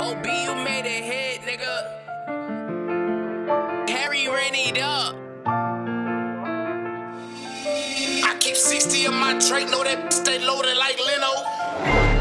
OB, you made it hit, nigga. Harry ran it up. I keep 60 in my Drake, know that stay loaded like Leno.